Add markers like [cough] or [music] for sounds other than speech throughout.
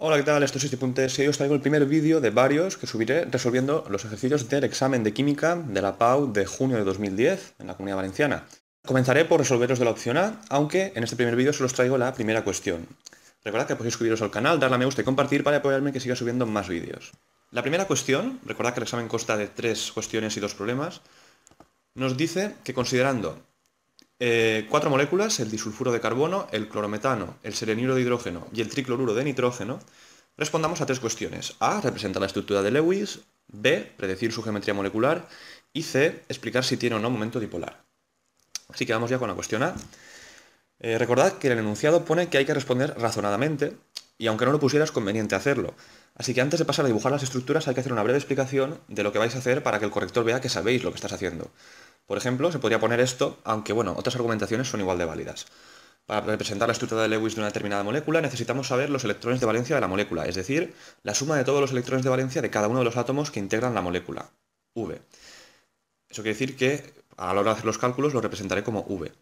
Hola, ¿qué tal? Esto es Isti.es y hoy os traigo el primer vídeo de varios que subiré resolviendo los ejercicios del examen de química de la PAU de junio de 2010 en la Comunidad Valenciana. Comenzaré por resolverlos de la opción A, aunque en este primer vídeo solo os traigo la primera cuestión. Recordad que podéis suscribiros al canal, darle a me gusta y compartir para apoyarme que siga subiendo más vídeos. La primera cuestión, recordad que el examen consta de tres cuestiones y dos problemas, nos dice que considerando eh, cuatro moléculas, el disulfuro de carbono, el clorometano, el selenuro de hidrógeno y el tricloruro de nitrógeno, respondamos a tres cuestiones. A, representar la estructura de Lewis, B, predecir su geometría molecular y C, explicar si tiene o no momento dipolar. Así que vamos ya con la cuestión A. Eh, recordad que el enunciado pone que hay que responder razonadamente y aunque no lo pusiera es conveniente hacerlo. Así que antes de pasar a dibujar las estructuras hay que hacer una breve explicación de lo que vais a hacer para que el corrector vea que sabéis lo que estás haciendo. Por ejemplo, se podría poner esto, aunque bueno, otras argumentaciones son igual de válidas. Para representar la estructura de Lewis de una determinada molécula necesitamos saber los electrones de valencia de la molécula, es decir, la suma de todos los electrones de valencia de cada uno de los átomos que integran la molécula, V. Eso quiere decir que a la hora de hacer los cálculos lo representaré como V.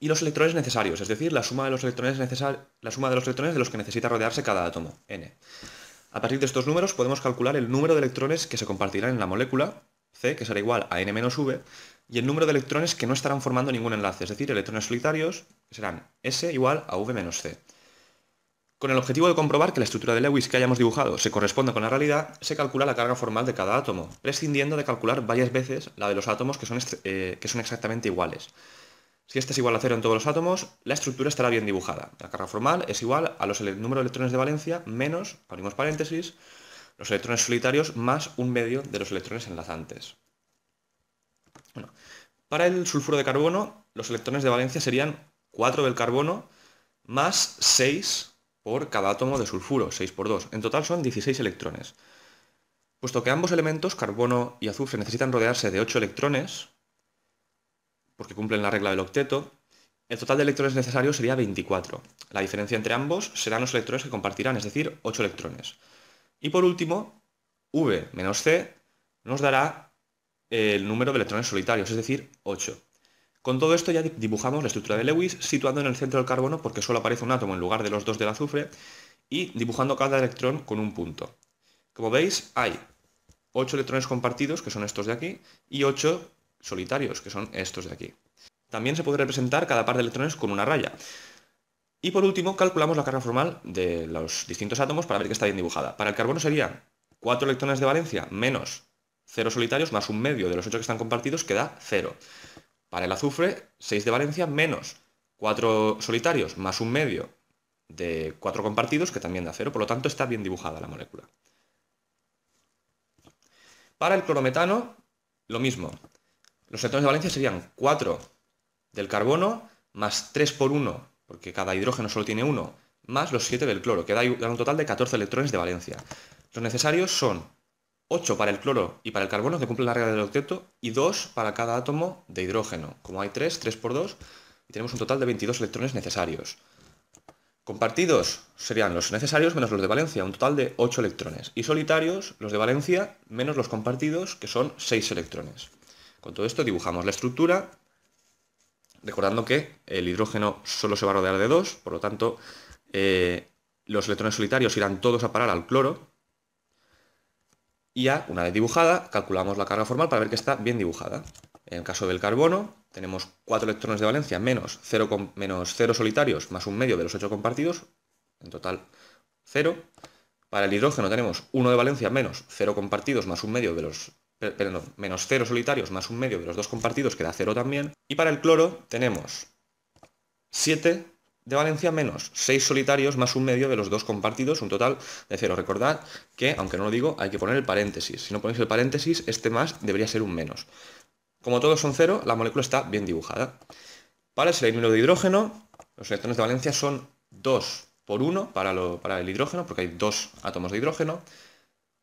Y los electrones necesarios, es decir, la suma de los electrones, la suma de, los electrones de los que necesita rodearse cada átomo, N. A partir de estos números podemos calcular el número de electrones que se compartirán en la molécula C, que será igual a n menos v, y el número de electrones que no estarán formando ningún enlace, es decir, electrones solitarios, que serán S igual a V menos C. Con el objetivo de comprobar que la estructura de Lewis que hayamos dibujado se corresponde con la realidad, se calcula la carga formal de cada átomo, prescindiendo de calcular varias veces la de los átomos que son, eh, que son exactamente iguales. Si este es igual a cero en todos los átomos, la estructura estará bien dibujada. La carga formal es igual a los número de electrones de valencia menos, abrimos paréntesis, los electrones solitarios más un medio de los electrones enlazantes. para el sulfuro de carbono, los electrones de valencia serían 4 del carbono más 6 por cada átomo de sulfuro, 6 por 2. En total son 16 electrones. Puesto que ambos elementos, carbono y azufre, necesitan rodearse de 8 electrones, porque cumplen la regla del octeto, el total de electrones necesarios sería 24. La diferencia entre ambos serán los electrones que compartirán, es decir, 8 electrones. Y por último, V menos C nos dará el número de electrones solitarios, es decir, 8. Con todo esto ya dibujamos la estructura de Lewis situando en el centro del carbono porque solo aparece un átomo en lugar de los dos del azufre y dibujando cada electrón con un punto. Como veis, hay 8 electrones compartidos, que son estos de aquí, y 8 solitarios, que son estos de aquí. También se puede representar cada par de electrones con una raya. Y por último, calculamos la carga formal de los distintos átomos para ver que está bien dibujada. Para el carbono serían 4 electrones de valencia menos 0 solitarios más un medio de los 8 que están compartidos que da 0. Para el azufre, 6 de valencia menos 4 solitarios más un medio de 4 compartidos que también da 0. Por lo tanto, está bien dibujada la molécula. Para el clorometano, lo mismo. Los electrones de valencia serían 4 del carbono más 3 por 1 porque cada hidrógeno solo tiene uno, más los 7 del cloro, que da un total de 14 electrones de valencia. Los necesarios son 8 para el cloro y para el carbono, que cumplen la regla del octeto, y 2 para cada átomo de hidrógeno. Como hay 3, 3 por 2, y tenemos un total de 22 electrones necesarios. Compartidos serían los necesarios menos los de valencia, un total de 8 electrones. Y solitarios, los de valencia menos los compartidos, que son 6 electrones. Con todo esto dibujamos la estructura recordando que el hidrógeno solo se va a rodear de dos, por lo tanto, eh, los electrones solitarios irán todos a parar al cloro. Y ya, una vez dibujada, calculamos la carga formal para ver que está bien dibujada. En el caso del carbono, tenemos 4 electrones de valencia menos 0, menos 0 solitarios más un medio de los 8 compartidos, en total 0. Para el hidrógeno tenemos 1 de valencia menos 0 compartidos más un medio de los menos 0 solitarios más un medio de los dos compartidos, que da 0 también. Y para el cloro tenemos 7 de valencia menos 6 solitarios más un medio de los dos compartidos, un total de 0. Recordad que, aunque no lo digo, hay que poner el paréntesis. Si no ponéis el paréntesis, este más debería ser un menos. Como todos son 0, la molécula está bien dibujada. Para el selenio de hidrógeno, los electrones de valencia son 2 por 1 para, para el hidrógeno, porque hay dos átomos de hidrógeno,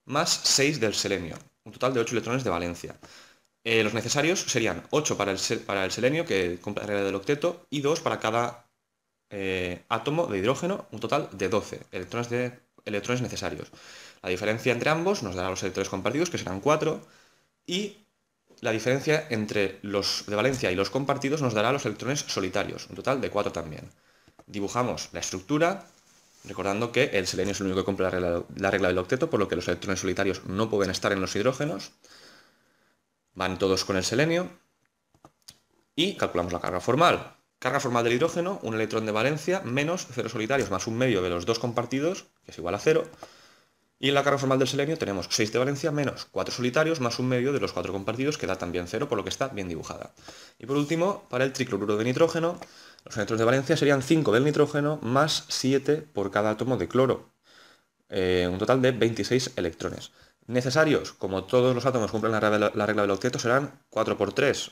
más 6 del selenio un total de 8 electrones de valencia. Eh, los necesarios serían 8 para el, para el selenio, que regla del octeto, y 2 para cada eh, átomo de hidrógeno, un total de 12 electrones, de, electrones necesarios. La diferencia entre ambos nos dará los electrones compartidos, que serán 4, y la diferencia entre los de valencia y los compartidos nos dará los electrones solitarios, un total de 4 también. Dibujamos la estructura Recordando que el selenio es el único que cumple la regla, del octeto, por lo que los electrones solitarios no pueden estar en los hidrógenos. Van todos con el selenio. Y calculamos la carga formal. Carga formal del hidrógeno, un electrón de valencia menos cero solitarios más un medio de los dos compartidos, que es igual a cero. Y en la carga formal del selenio tenemos 6 de valencia menos 4 solitarios más un medio de los 4 compartidos, que da también 0, por lo que está bien dibujada. Y por último, para el tricloruro de nitrógeno, los electrones de valencia serían 5 del nitrógeno más 7 por cada átomo de cloro. Eh, un total de 26 electrones. Necesarios, como todos los átomos cumplen la regla, del octeto, serán 4 por 3,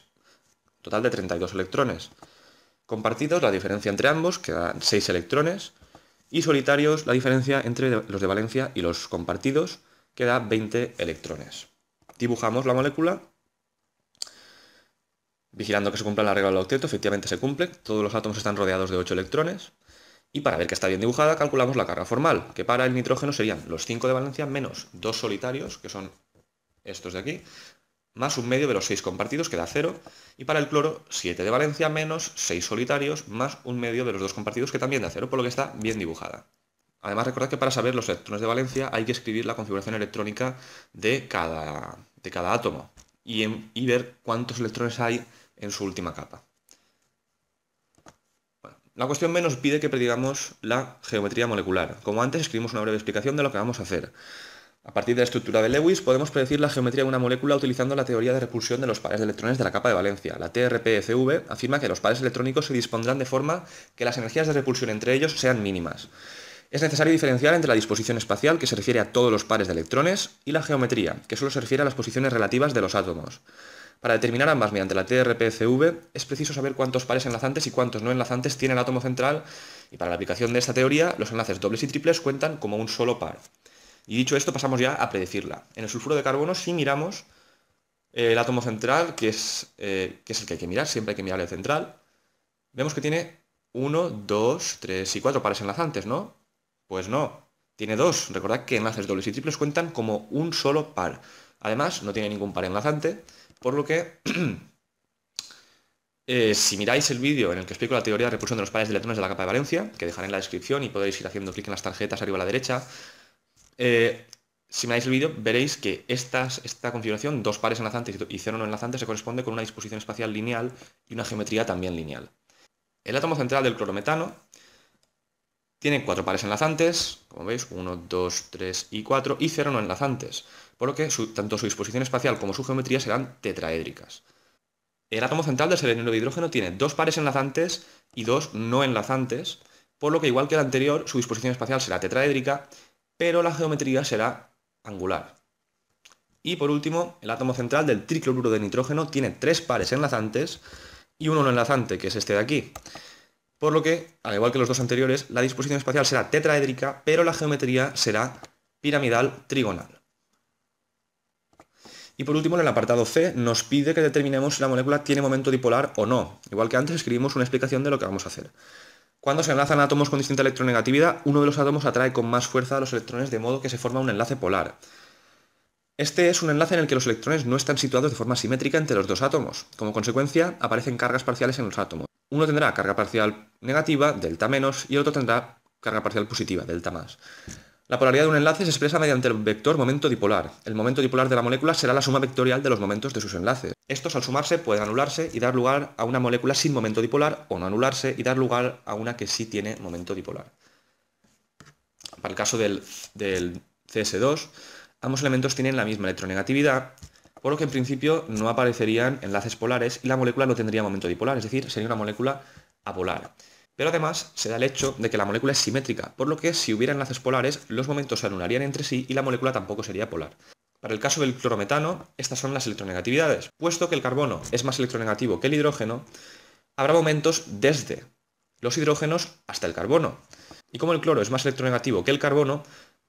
total de 32 electrones. Compartidos, la diferencia entre ambos, que dan 6 electrones, y solitarios, la diferencia entre los de valencia y los compartidos, que da 20 electrones. Dibujamos la molécula, vigilando que se cumpla la regla del octeto, efectivamente se cumple, todos los átomos están rodeados de 8 electrones, y para ver que está bien dibujada, calculamos la carga formal, que para el nitrógeno serían los 5 de valencia menos 2 solitarios, que son estos de aquí, más un medio de los 6 compartidos, que da 0, y para el cloro 7 de valencia menos 6 solitarios, más un medio de los dos compartidos, que también da 0, por lo que está bien dibujada. Además, recordad que para saber los electrones de valencia hay que escribir la configuración electrónica de cada, de cada átomo y, y ver cuántos electrones hay en su última capa. la cuestión B nos pide que predigamos la geometría molecular. Como antes, escribimos una breve explicación de lo que vamos a hacer. A partir de la estructura de Lewis podemos predecir la geometría de una molécula utilizando la teoría de repulsión de los pares de electrones de la capa de valencia. La TRPCV afirma que los pares electrónicos se dispondrán de forma que las energías de repulsión entre ellos sean mínimas. Es necesario diferenciar entre la disposición espacial, que se refiere a todos los pares de electrones, y la geometría, que solo se refiere a las posiciones relativas de los átomos. Para determinar ambas mediante la TRPCV es preciso saber cuántos pares enlazantes y cuántos no enlazantes tiene el átomo central, y para la aplicación de esta teoría los enlaces dobles y triples cuentan como un solo par. Y dicho esto, pasamos ya a predecirla. En el sulfuro de carbono, si miramos eh, el átomo central, que es, eh, que es el que hay que mirar, siempre hay que mirar el central, vemos que tiene 1, 2, 3 y 4 pares enlazantes, ¿no? Pues no, tiene dos. Recordad que enlaces dobles y triples cuentan como un solo par. Además, no tiene ningún par enlazante, por lo que [clears throat] eh, si miráis el vídeo en el que explico la teoría de repulsión de los pares de electrones de la capa de valencia, que dejaré en la descripción y podéis ir haciendo clic en las tarjetas arriba a la derecha, eh, si miráis el vídeo, veréis que esta configuración, dos pares enlazantes y cero no enlazantes, se corresponde con una disposición espacial lineal y una geometría también lineal. El átomo central del clorometano tiene cuatro pares enlazantes, como veis, 1, 2, 3 y 4, y cero no enlazantes, por lo que tanto su disposición espacial como su geometría serán tetraédricas. El átomo central del selenio de hidrógeno tiene dos pares enlazantes y dos no enlazantes, por lo que igual que el anterior, su disposición espacial será tetraédrica pero la geometría será angular. Y por último, el átomo central del tricloruro de nitrógeno tiene tres pares enlazantes y uno no enlazante, que es este de aquí. Por lo que, al igual que los dos anteriores, la disposición espacial será tetraédrica, pero la geometría será piramidal trigonal. Y por último, en el apartado C nos pide que determinemos si la molécula tiene momento dipolar o no. Igual que antes escribimos una explicación de lo que vamos a hacer. Cuando se enlazan átomos con distinta electronegatividad, uno de los átomos atrae con más fuerza a los electrones de modo que se forma un enlace polar. Este es un enlace en el que los electrones no están situados de forma simétrica entre los dos átomos. Como consecuencia, aparecen cargas parciales en los átomos. Uno tendrá carga parcial negativa, delta menos, y el otro tendrá carga parcial positiva, delta más. La polaridad de un enlace se expresa mediante el vector momento dipolar. El momento dipolar de la molécula será la suma vectorial de los momentos de sus enlaces. Estos al sumarse pueden anularse y dar lugar a una molécula sin momento dipolar o no anularse y dar lugar a una que sí tiene momento dipolar. Para el caso del, del CS2, ambos elementos tienen la misma electronegatividad, por lo que en principio no aparecerían enlaces polares y la molécula no tendría momento dipolar, es decir, sería una molécula apolar. Pero además se da el hecho de que la molécula es simétrica, por lo que si hubiera enlaces polares, los momentos se anularían entre sí y la molécula tampoco sería polar. Para el caso del clorometano, estas son las electronegatividades. Puesto que el carbono es más electronegativo que el hidrógeno, habrá momentos desde los hidrógenos hasta el carbono. Y como el cloro es más electronegativo que el carbono,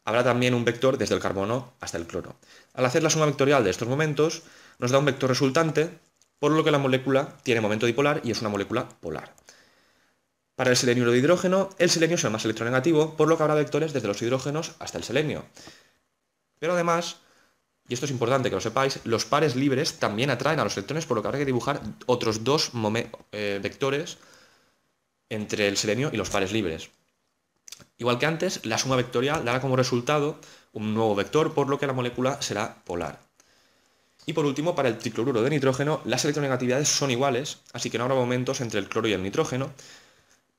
habrá también un vector desde el carbono hasta el cloro. Al hacer la suma vectorial de estos momentos, nos da un vector resultante, por lo que la molécula tiene momento dipolar y es una molécula polar. Para el selenio de hidrógeno, el selenio es el más electronegativo, por lo que habrá vectores desde los hidrógenos hasta el selenio. Pero además, y esto es importante que lo sepáis, los pares libres también atraen a los electrones, por lo que habrá que dibujar otros dos eh, vectores entre el selenio y los pares libres. Igual que antes, la suma vectorial dará como resultado un nuevo vector, por lo que la molécula será polar. Y por último, para el tricloruro de nitrógeno, las electronegatividades son iguales, así que no habrá momentos entre el cloro y el nitrógeno,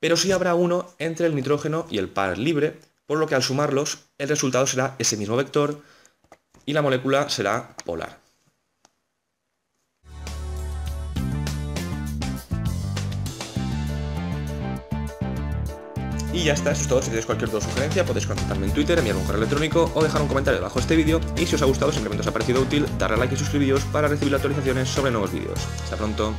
pero sí habrá uno entre el nitrógeno y el par libre, por lo que al sumarlos, el resultado será ese mismo vector y la molécula será polar. Y ya está, eso es todo. Si tenéis cualquier otra sugerencia, podéis contactarme en Twitter, enviar un correo electrónico o dejar un comentario debajo de este vídeo. Y si os ha gustado, simplemente os ha parecido útil, darle a like y suscribiros para recibir actualizaciones sobre nuevos vídeos. Hasta pronto.